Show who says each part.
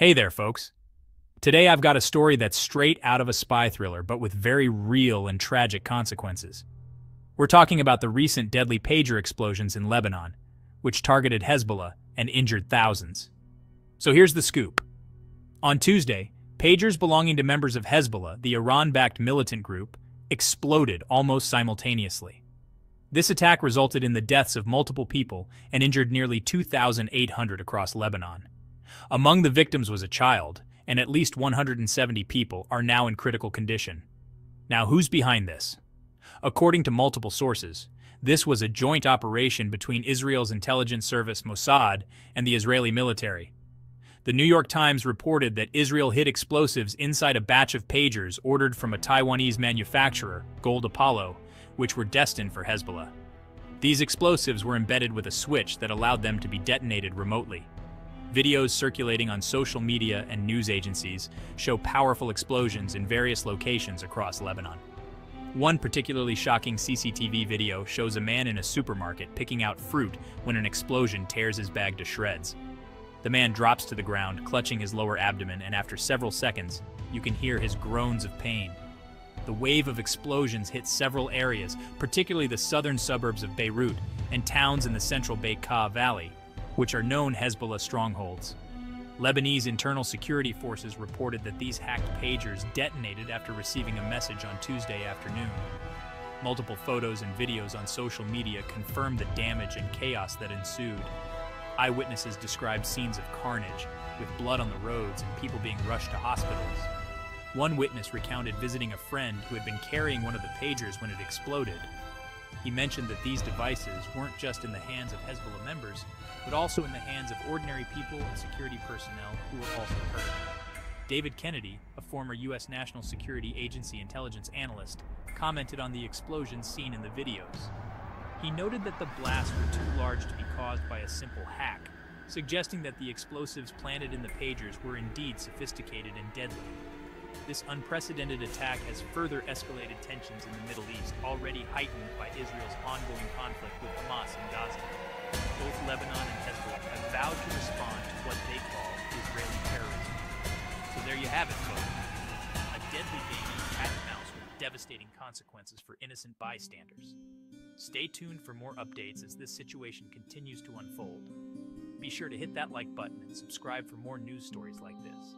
Speaker 1: Hey there, folks. Today I've got a story that's straight out of a spy thriller, but with very real and tragic consequences. We're talking about the recent deadly pager explosions in Lebanon, which targeted Hezbollah and injured thousands. So here's the scoop. On Tuesday, pagers belonging to members of Hezbollah, the Iran backed militant group, exploded almost simultaneously. This attack resulted in the deaths of multiple people and injured nearly 2,800 across Lebanon. Among the victims was a child, and at least 170 people are now in critical condition. Now, who's behind this? According to multiple sources, this was a joint operation between Israel's intelligence service Mossad and the Israeli military. The New York Times reported that Israel hid explosives inside a batch of pagers ordered from a Taiwanese manufacturer, Gold Apollo, which were destined for Hezbollah. These explosives were embedded with a switch that allowed them to be detonated remotely. Videos circulating on social media and news agencies show powerful explosions in various locations across Lebanon. One particularly shocking CCTV video shows a man in a supermarket picking out fruit when an explosion tears his bag to shreds. The man drops to the ground, clutching his lower abdomen, and after several seconds, you can hear his groans of pain. The wave of explosions hit several areas, particularly the southern suburbs of Beirut and towns in the central Bekaa Valley, which are known Hezbollah strongholds. Lebanese internal security forces reported that these hacked pagers detonated after receiving a message on Tuesday afternoon. Multiple photos and videos on social media confirmed the damage and chaos that ensued. Eyewitnesses described scenes of carnage, with blood on the roads and people being rushed to hospitals. One witness recounted visiting a friend who had been carrying one of the pagers when it exploded. He mentioned that these devices weren't just in the hands of Hezbollah members, but also in the hands of ordinary people and security personnel who were also hurt. David Kennedy, a former U.S. National Security Agency intelligence analyst, commented on the explosions seen in the videos. He noted that the blasts were too large to be caused by a simple hack, suggesting that the explosives planted in the pagers were indeed sophisticated and deadly. This unprecedented attack has further escalated tensions in the Middle East, already heightened by Israel's ongoing conflict with Hamas in Gaza. Both Lebanon and Hezbollah have vowed to respond to what they call Israeli terrorism. So there you have it, folks. A deadly game of cat and mouse with devastating consequences for innocent bystanders. Stay tuned for more updates as this situation continues to unfold. Be sure to hit that like button and subscribe for more news stories like this.